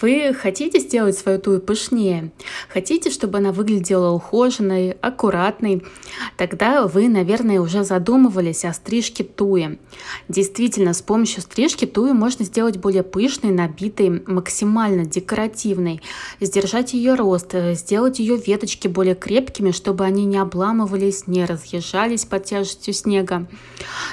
Вы хотите сделать свою тую пышнее? Хотите, чтобы она выглядела ухоженной, аккуратной? Тогда вы, наверное, уже задумывались о стрижке туи. Действительно, с помощью стрижки туи можно сделать более пышной, набитой, максимально декоративной, сдержать ее рост, сделать ее веточки более крепкими, чтобы они не обламывались, не разъезжались под тяжестью снега.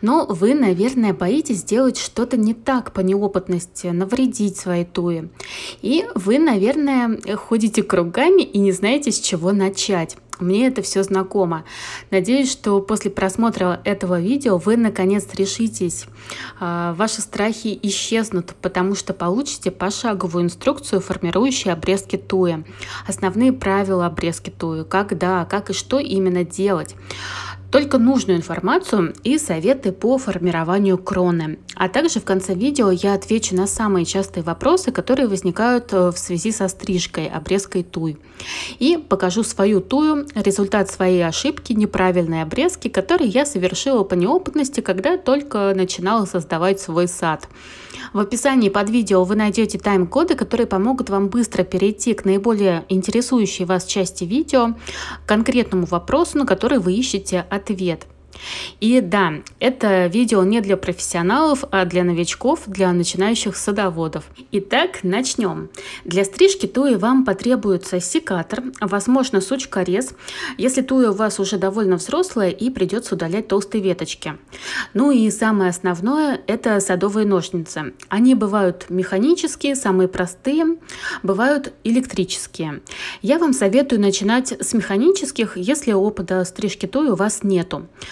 Но вы, наверное, боитесь сделать что-то не так по неопытности, навредить своей туи. И вы, наверное, ходите кругами и не знаете, с чего начать. Мне это все знакомо. Надеюсь, что после просмотра этого видео вы наконец решитесь. А, ваши страхи исчезнут, потому что получите пошаговую инструкцию, формирующую обрезки туи. Основные правила обрезки туи, когда, как и что именно делать только нужную информацию и советы по формированию кроны. А также в конце видео я отвечу на самые частые вопросы, которые возникают э, в связи со стрижкой, обрезкой туй. И покажу свою тую, результат своей ошибки, неправильной обрезки, которые я совершила по неопытности, когда только начинала создавать свой сад. В описании под видео вы найдете тайм-коды, которые помогут вам быстро перейти к наиболее интересующей вас части видео, к конкретному вопросу, на который вы ищете ответ. И да, это видео не для профессионалов, а для новичков, для начинающих садоводов. Итак, начнем. Для стрижки туи вам потребуется секатор, возможно сучкорез, если туя у вас уже довольно взрослая и придется удалять толстые веточки. Ну и самое основное – это садовые ножницы. Они бывают механические, самые простые, бывают электрические. Я вам советую начинать с механических, если опыта стрижки туи у вас нету.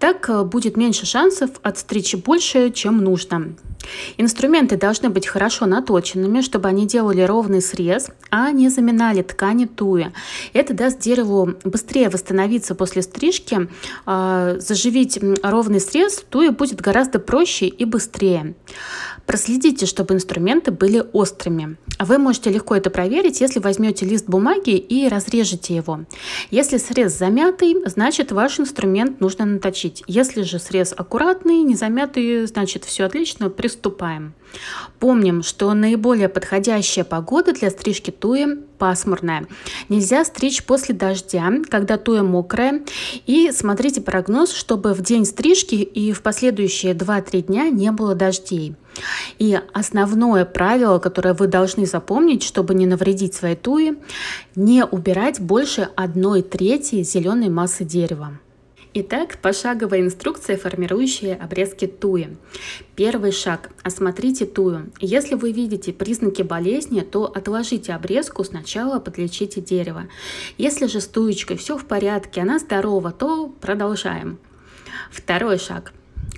Так э, будет меньше шансов отстричь больше, чем нужно. Инструменты должны быть хорошо наточенными, чтобы они делали ровный срез, а не заминали ткани туя. Это даст дереву быстрее восстановиться после стрижки. А, заживить ровный срез туя будет гораздо проще и быстрее. Проследите, чтобы инструменты были острыми. Вы можете легко это проверить, если возьмете лист бумаги и разрежете его. Если срез замятый, значит ваш инструмент нужно наточить. Если же срез аккуратный, не замятый, значит все отлично, приступаем. Помним, что наиболее подходящая погода для стрижки туи пасмурная. Нельзя стричь после дождя, когда туя мокрая. И смотрите прогноз, чтобы в день стрижки и в последующие 2-3 дня не было дождей. И основное правило, которое вы должны запомнить, чтобы не навредить своей туи, не убирать больше одной трети зеленой массы дерева. Итак, пошаговая инструкция, формирующая обрезки туи. Первый шаг. Осмотрите тую. Если вы видите признаки болезни, то отложите обрезку, сначала подлечите дерево. Если же с туечкой все в порядке, она здорова, то продолжаем. Второй шаг.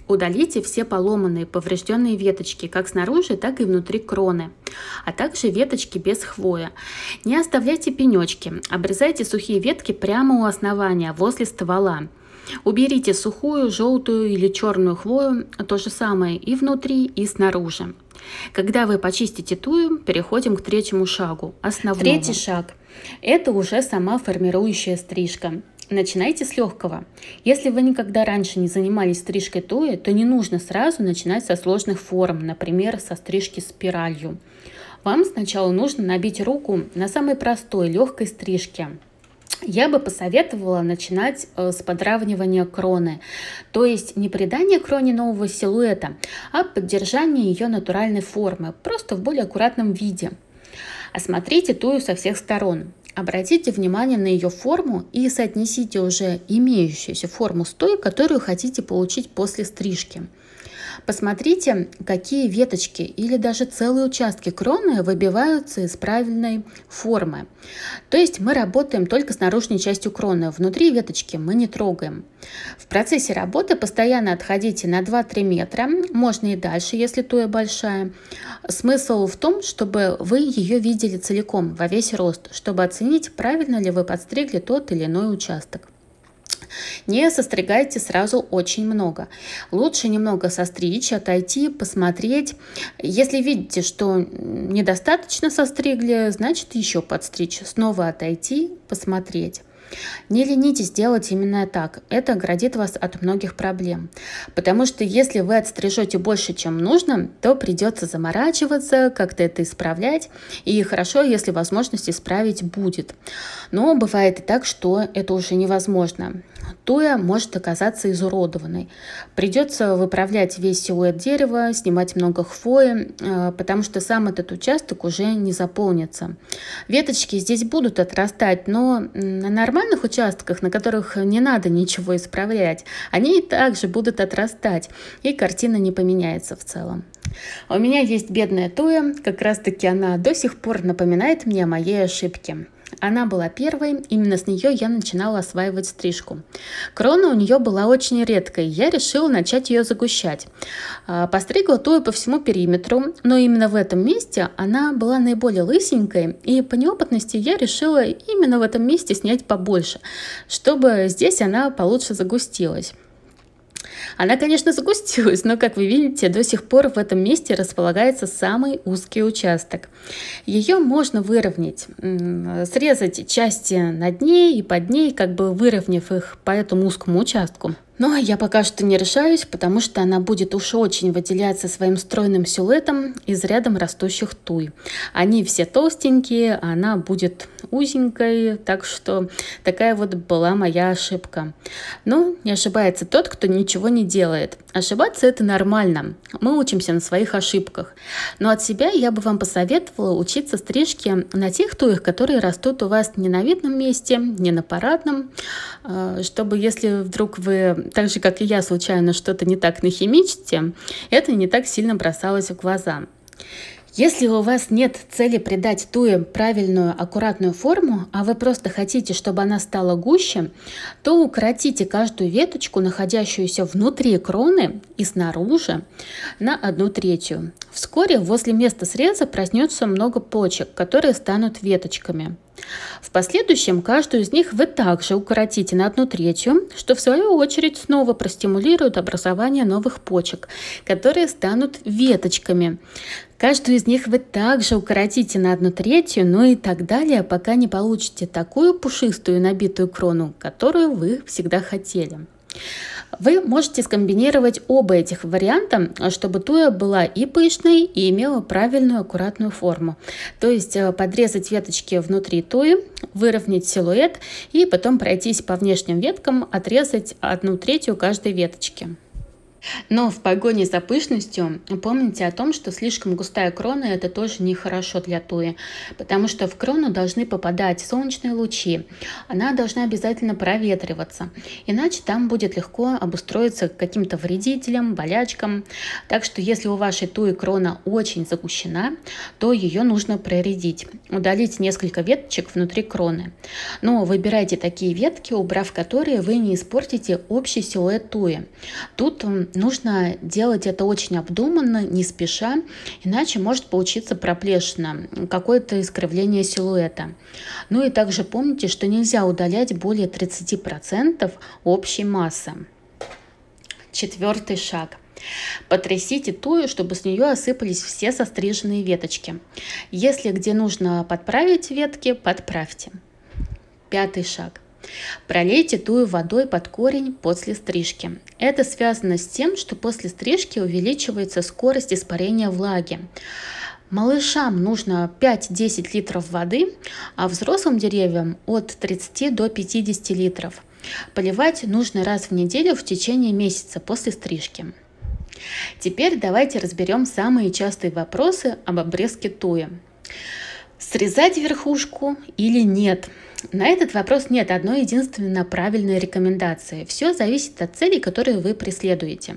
Удалите все поломанные, поврежденные веточки, как снаружи, так и внутри кроны, а также веточки без хвоя. Не оставляйте пенечки, обрезайте сухие ветки прямо у основания, возле ствола. Уберите сухую, желтую или черную хвою, то же самое и внутри, и снаружи. Когда вы почистите тую, переходим к третьему шагу, основному. Третий шаг – это уже сама формирующая стрижка. Начинайте с легкого. Если вы никогда раньше не занимались стрижкой туи, то не нужно сразу начинать со сложных форм, например, со стрижки спиралью. Вам сначала нужно набить руку на самой простой, легкой стрижке. Я бы посоветовала начинать э, с подравнивания кроны, то есть не придание кроне нового силуэта, а поддержание ее натуральной формы, просто в более аккуратном виде. Осмотрите тую со всех сторон. Обратите внимание на ее форму и соотнесите уже имеющуюся форму с той, которую хотите получить после стрижки. Посмотрите, какие веточки или даже целые участки кроны выбиваются из правильной формы. То есть мы работаем только с наружной частью кроны, внутри веточки мы не трогаем. В процессе работы постоянно отходите на 2-3 метра, можно и дальше, если туя большая. Смысл в том, чтобы вы ее видели целиком, во весь рост, чтобы оценить, правильно ли вы подстригли тот или иной участок. Не состригайте сразу очень много. Лучше немного состричь, отойти, посмотреть. Если видите, что недостаточно состригли, значит еще подстричь. Снова отойти, посмотреть. Не ленитесь делать именно так. Это оградит вас от многих проблем. Потому что если вы отстрижете больше, чем нужно, то придется заморачиваться, как-то это исправлять. И хорошо, если возможность исправить будет. Но бывает и так, что это уже невозможно. Туя может оказаться изуродованной. Придется выправлять весь силуэт дерева, снимать много хвои, э, потому что сам этот участок уже не заполнится. Веточки здесь будут отрастать, но на нормальных участках, на которых не надо ничего исправлять, они также будут отрастать, и картина не поменяется в целом. У меня есть бедная Туя, как раз таки она до сих пор напоминает мне о моей ошибке. Она была первой, именно с нее я начинала осваивать стрижку. Крона у нее была очень редкой, я решила начать ее загущать. А, постригла тую по всему периметру, но именно в этом месте она была наиболее лысенькой, и по неопытности я решила именно в этом месте снять побольше, чтобы здесь она получше загустилась. Она, конечно, загустилась, но, как вы видите, до сих пор в этом месте располагается самый узкий участок. Ее можно выровнять, срезать части над ней и под ней, как бы выровняв их по этому узкому участку. Но я пока что не решаюсь, потому что она будет уж очень выделяться своим стройным силуэтом из рядом растущих туй. Они все толстенькие, а она будет узенькой, так что такая вот была моя ошибка. Но не ошибается тот, кто ничего не делает. Ошибаться это нормально. Мы учимся на своих ошибках. Но от себя я бы вам посоветовала учиться стрижке на тех туях, которые растут у вас не на видном месте, не на парадном, а, чтобы если вдруг вы, так же как и я, случайно что-то не так нахимичите, это не так сильно бросалось в глаза. Если у вас нет цели придать туе правильную, аккуратную форму, а вы просто хотите, чтобы она стала гуще, то укоротите каждую веточку, находящуюся внутри кроны и снаружи, на одну третью. Вскоре возле места среза проснется много почек, которые станут веточками. В последующем каждую из них вы также укоротите на одну третью, что в свою очередь снова простимулирует образование новых почек, которые станут веточками. Каждую из них вы также укоротите на одну третью, ну и так далее, пока не получите такую пушистую набитую крону, которую вы всегда хотели. Вы можете скомбинировать оба этих варианта, чтобы туя была и пышной, и имела правильную аккуратную форму. То есть э, подрезать веточки внутри туи, выровнять силуэт и потом пройтись по внешним веткам, отрезать одну третью каждой веточки. Но в погоне за пышностью помните о том, что слишком густая крона это тоже нехорошо для туи, потому что в крону должны попадать солнечные лучи. Она должна обязательно проветриваться, иначе там будет легко обустроиться каким-то вредителям, болячкам. Так что если у вашей туи крона очень загущена, то ее нужно проредить, удалить несколько веточек внутри кроны. Но выбирайте такие ветки, убрав которые вы не испортите общий силуэт туи. Тут нужно делать это очень обдуманно, не спеша, иначе может получиться проплешина, какое-то искривление силуэта. Ну и также помните, что нельзя удалять более 30% общей массы. Четвертый шаг. Потрясите тую, чтобы с нее осыпались все состриженные веточки. Если где нужно подправить ветки, подправьте. Пятый шаг. Пролейте тую водой под корень после стрижки. Это связано с тем, что после стрижки увеличивается скорость испарения влаги. Малышам нужно 5-10 литров воды, а взрослым деревьям от 30 до 50 литров. Поливать нужно раз в неделю в течение месяца после стрижки. Теперь давайте разберем самые частые вопросы об обрезке туя. Срезать верхушку или нет? На этот вопрос нет одной единственной правильной рекомендации. Все зависит от целей, которые вы преследуете.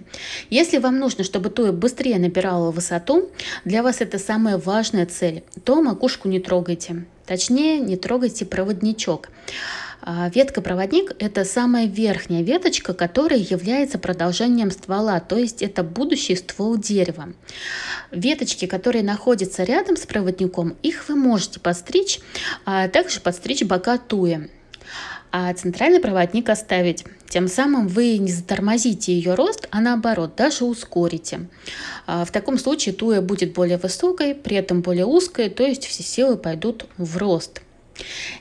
Если вам нужно, чтобы туя быстрее набирала высоту, для вас это самая важная цель, то макушку не трогайте. Точнее, не трогайте проводничок. А, ветка-проводник – это самая верхняя веточка, которая является продолжением ствола, то есть это будущий ствол дерева. Веточки, которые находятся рядом с проводником, их вы можете подстричь, а также подстричь бока туя а центральный проводник оставить. Тем самым вы не затормозите ее рост, а наоборот, даже ускорите. А, в таком случае туя будет более высокой, при этом более узкой, то есть все силы пойдут в рост.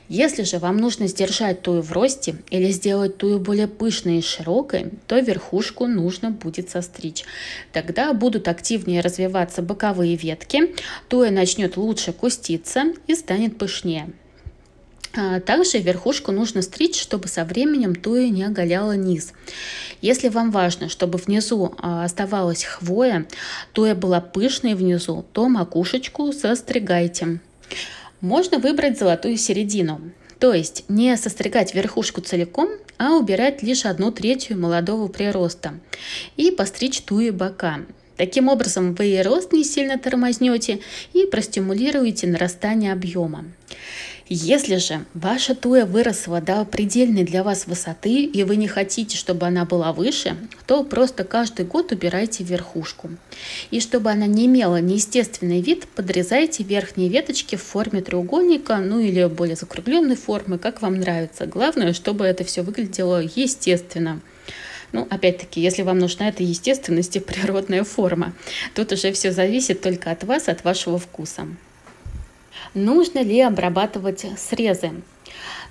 Если же вам нужно сдержать тую в росте или сделать тую более пышной и широкой, то верхушку нужно будет состричь. Тогда будут активнее развиваться боковые ветки, туя начнет лучше куститься и станет пышнее. А также верхушку нужно стричь, чтобы со временем туя не оголяла низ. Если вам важно, чтобы внизу а, оставалась хвоя, туя была пышной внизу, то макушечку состригайте. Можно выбрать золотую середину, то есть не состригать верхушку целиком, а убирать лишь одну третью молодого прироста и постричь туи бока. Таким образом, вы и рост не сильно тормознете и простимулируете нарастание объема. Если же ваша туя выросла до предельной для вас высоты, и вы не хотите, чтобы она была выше, то просто каждый год убирайте верхушку. И чтобы она не имела неестественный вид, подрезайте верхние веточки в форме треугольника, ну или более закругленной формы, как вам нравится. Главное, чтобы это все выглядело естественно. Ну, опять-таки, если вам нужна эта естественность и природная форма, тут уже все зависит только от вас, от вашего вкуса. Нужно ли обрабатывать срезы?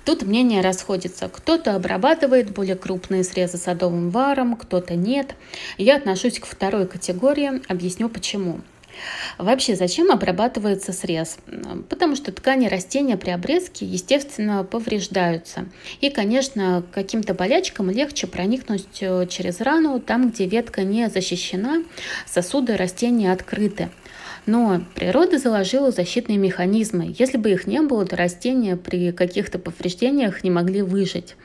Тут мнения расходятся. Кто-то обрабатывает более крупные срезы садовым варом, кто-то нет. Я отношусь к второй категории, объясню почему. Вообще, зачем обрабатывается срез? Потому что ткани растения при обрезке, естественно, повреждаются. И, конечно, каким-то болячкам легче проникнуть э, через рану, там, где ветка не защищена, сосуды растения открыты. Но природа заложила защитные механизмы. Если бы их не было, то растения при каких-то повреждениях не могли выжить.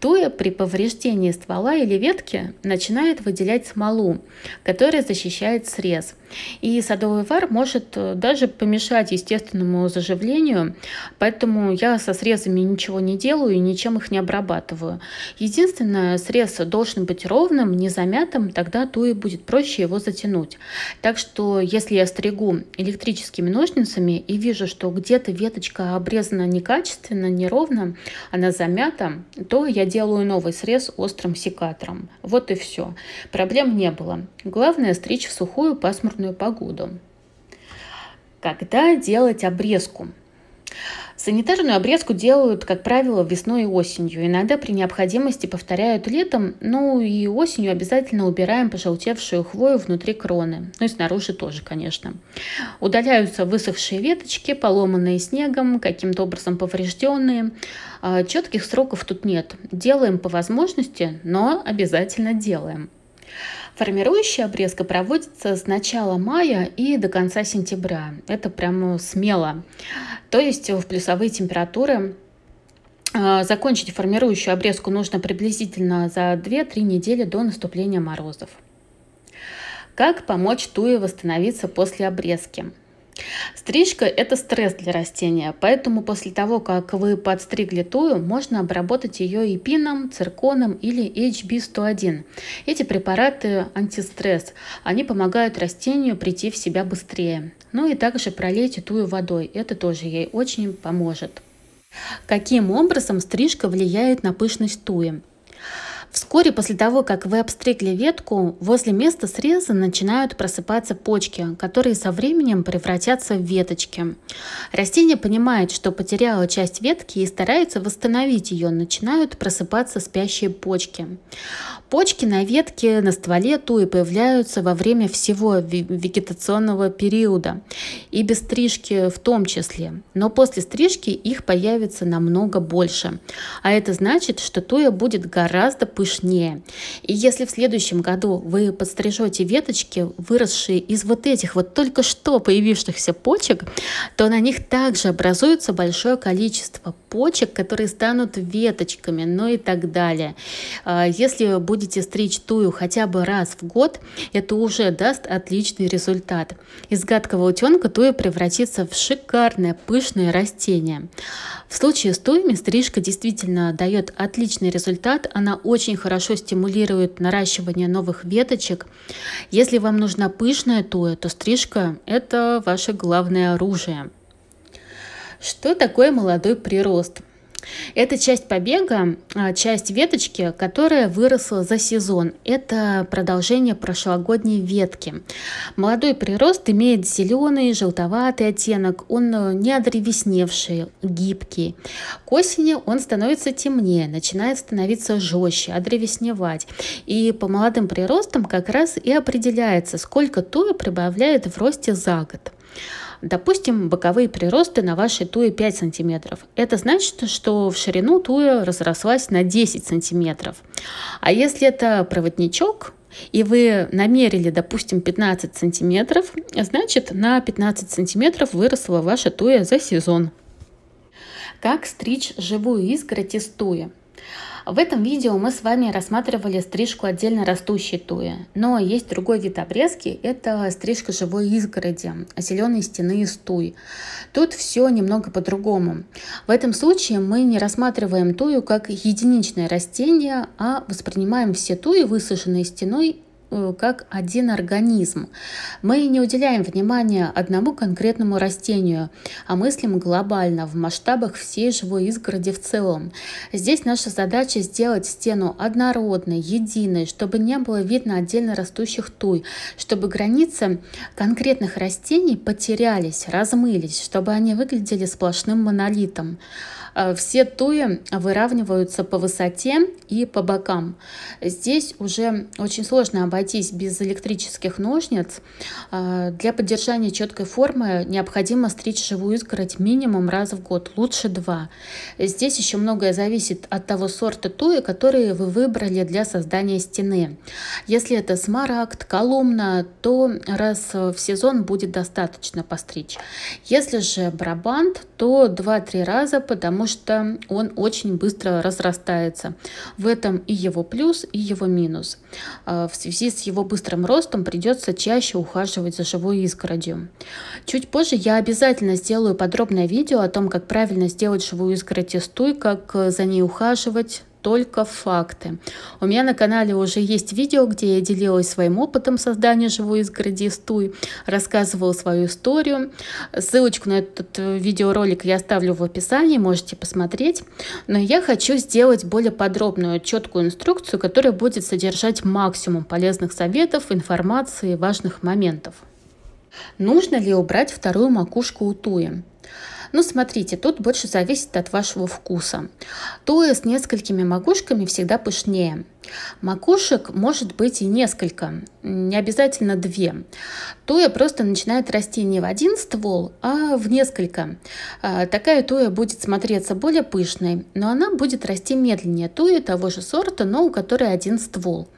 Туя при повреждении ствола или ветки начинает выделять смолу, которая защищает срез. И садовый вар может э, даже помешать естественному заживлению, поэтому я со срезами ничего не делаю и ничем их не обрабатываю. Единственное, срез должен быть ровным, не замятым, тогда туе будет проще его затянуть. Так что если я стригу электрическими ножницами и вижу, что где-то веточка обрезана некачественно, неровно, она замята, то я делаю новый срез острым секатором. Вот и все. Проблем не было. Главное стричь в сухую пасмурную погоду. Когда делать обрезку? Санитарную обрезку делают, как правило, весной и осенью. Иногда при необходимости повторяют летом, ну и осенью обязательно убираем пожелтевшую хвою внутри кроны. Ну и снаружи тоже, конечно. Удаляются высохшие веточки, поломанные снегом, каким-то образом поврежденные. А, четких сроков тут нет. Делаем по возможности, но обязательно делаем. Формирующая обрезка проводится с начала мая и до конца сентября. Это прямо смело. То есть в плюсовые температуры а, Закончить формирующую обрезку нужно приблизительно за 2-3 недели до наступления морозов. Как помочь туе восстановиться после обрезки? Стрижка – это стресс для растения, поэтому после того, как вы подстригли тую, можно обработать ее эпином, цирконом или HB101. Эти препараты антистресс, они помогают растению прийти в себя быстрее. Ну и также пролейте тую водой, это тоже ей очень поможет. Каким образом стрижка влияет на пышность туи? Вскоре после того, как вы обстригли ветку, возле места среза начинают просыпаться почки, которые со временем превратятся в веточки. Растение понимает, что потеряло часть ветки и старается восстановить ее, начинают просыпаться спящие почки. Почки на ветке на стволе туи появляются во время всего вегетационного периода и без стрижки в том числе. Но после стрижки их появится намного больше. А это значит, что туя будет гораздо пышнее. И если в следующем году вы подстрижете веточки, выросшие из вот этих вот только что появившихся почек, то на них также образуется большое количество почек, которые станут веточками, ну и так далее. А, если будет будете стричь тую хотя бы раз в год, это уже даст отличный результат. Из гадкого утенка туя превратится в шикарное пышное растение. В случае с туями стрижка действительно дает отличный результат. Она очень хорошо стимулирует наращивание новых веточек. Если вам нужна пышная туя, то стрижка – это ваше главное оружие. Что такое молодой прирост? Это часть побега, а, часть веточки, которая выросла за сезон. Это продолжение прошлогодней ветки. Молодой прирост имеет зеленый, желтоватый оттенок. Он э, не одревесневший, гибкий. К осени он становится темнее, начинает становиться жестче, одревесневать. И по молодым приростам как раз и определяется, сколько туя прибавляет в росте за год. Допустим, боковые приросты на вашей туе 5 см. Это значит, что в ширину туя разрослась на 10 см. А если это проводничок, и вы намерили, допустим, 15 сантиметров, значит на 15 сантиметров выросла ваша туя за сезон. Как стричь живую изгородь из туя? В этом видео мы с вами рассматривали стрижку отдельно растущей туи, но есть другой вид обрезки, это стрижка живой изгороди, зеленой стены из туи. Тут все немного по-другому. В этом случае мы не рассматриваем тую как единичное растение, а воспринимаем все туи, высаженные стеной, как один организм. Мы не уделяем внимания одному конкретному растению, а мыслим глобально, в масштабах всей живой изгороди в целом. Здесь наша задача сделать стену однородной, единой, чтобы не было видно отдельно растущих туй, чтобы границы конкретных растений потерялись, размылись, чтобы они выглядели сплошным монолитом. Э, все туи выравниваются по высоте и по бокам. Здесь уже очень сложно обойтись без электрических ножниц. Э, для поддержания четкой формы необходимо стричь живую изгородь минимум раз в год, лучше два. Здесь еще многое зависит от того сорта туи, который вы выбрали для создания стены. Если это смарагд, колумна, то раз в сезон будет достаточно постричь. Если же брабант, то 2-3 раза, потому что он очень быстро разрастается. В этом и его плюс, и его минус. А, в связи с его быстрым ростом придется чаще ухаживать за живой изгородью. Чуть позже я обязательно сделаю подробное видео о том, как правильно сделать живую изгородь из туй, как за ней ухаживать, только факты. У меня на канале уже есть видео, где я делилась своим опытом создания живой из туй, рассказывала свою историю. Ссылочку на этот э, видеоролик я оставлю в описании, можете посмотреть. Но я хочу сделать более подробную, четкую инструкцию, которая будет содержать максимум полезных советов, информации, важных моментов. Нужно ли убрать вторую макушку у туи? Ну, смотрите, тут больше зависит от вашего вкуса. Туя с несколькими макушками всегда пышнее. Макушек может быть и несколько, не обязательно две. Туя просто начинает расти не в один ствол, а в несколько. А, такая туя будет смотреться более пышной, но она будет расти медленнее туи того же сорта, но у которой один ствол.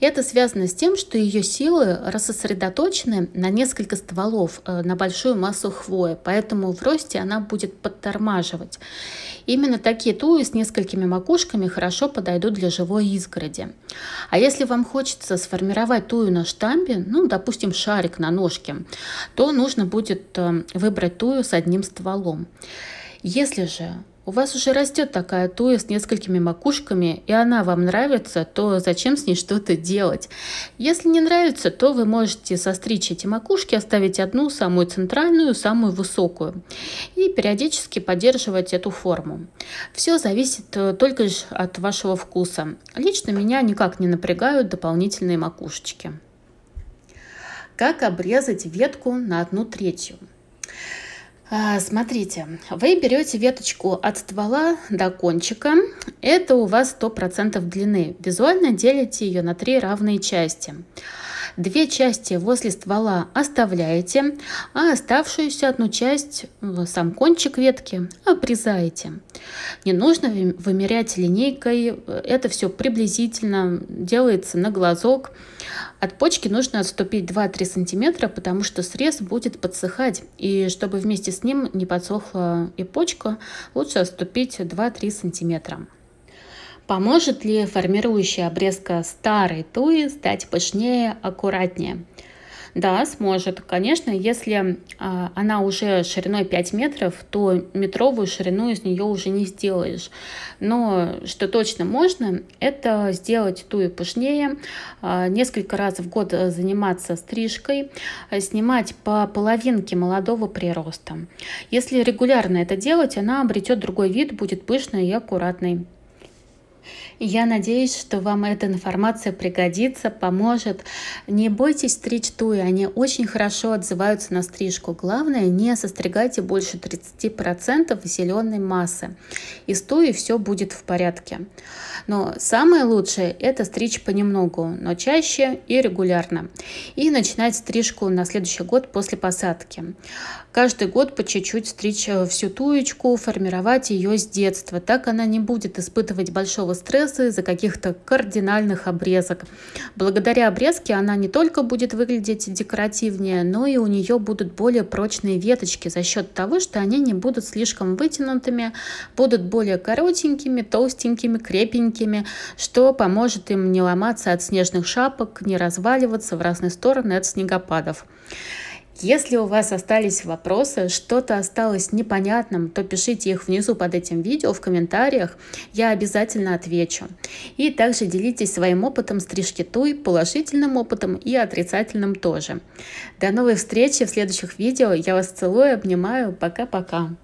Это связано с тем, что ее силы рассосредоточены на несколько стволов, э, на большую массу хвои, поэтому в росте она будет подтормаживать. Именно такие туи с несколькими макушками хорошо подойдут для живой изгороди. А если вам хочется сформировать тую на штамбе, ну, допустим, шарик на ножке, то нужно будет э, выбрать тую с одним стволом. Если же у вас уже растет такая туя с несколькими макушками, и она вам нравится, то зачем с ней что-то делать? Если не нравится, то вы можете состричь эти макушки, оставить одну, самую центральную, самую высокую, и периодически поддерживать эту форму. Все зависит э, только лишь от вашего вкуса. Лично меня никак не напрягают дополнительные макушечки. Как обрезать ветку на одну третью? А, смотрите, вы берете веточку от ствола до кончика. Это у вас 100% длины. Визуально делите ее на три равные части. Две части возле ствола оставляете, а оставшуюся одну часть, сам кончик ветки, обрезаете. Не нужно вымерять линейкой, это все приблизительно делается на глазок. От почки нужно отступить 2-3 сантиметра, потому что срез будет подсыхать. И чтобы вместе с ним не подсохла и почка, лучше отступить 2-3 сантиметра. Поможет ли формирующая обрезка старой туи стать пышнее, аккуратнее? Да, сможет. Конечно, если а, она уже шириной 5 метров, то метровую ширину из нее уже не сделаешь. Но что точно можно, это сделать тую пышнее, а, несколько раз в год заниматься стрижкой, снимать по половинке молодого прироста. Если регулярно это делать, она обретет другой вид, будет пышной и аккуратной. Я надеюсь, что вам эта информация пригодится, поможет. Не бойтесь стричь туи, они очень хорошо отзываются на стрижку. Главное, не состригайте больше 30% зеленой массы. Из туи все будет в порядке. Но самое лучшее это стричь понемногу, но чаще и регулярно. И начинать стрижку на следующий год после посадки. Каждый год по чуть-чуть стричь э, всю туечку, формировать ее с детства. Так она не будет испытывать большого стресса из-за каких-то кардинальных обрезок. Благодаря обрезке она не только будет выглядеть декоративнее, но и у нее будут более прочные веточки за счет того, что они не будут слишком вытянутыми, будут более коротенькими, толстенькими, крепенькими, что поможет им не ломаться от снежных шапок, не разваливаться в разные стороны от снегопадов. Если у вас остались вопросы, что-то осталось непонятным, то пишите их внизу под этим видео в комментариях, я обязательно отвечу. И также делитесь своим опытом стрижки туй, положительным опытом и отрицательным тоже. До новых встреч в следующих видео. Я вас целую, обнимаю. Пока-пока.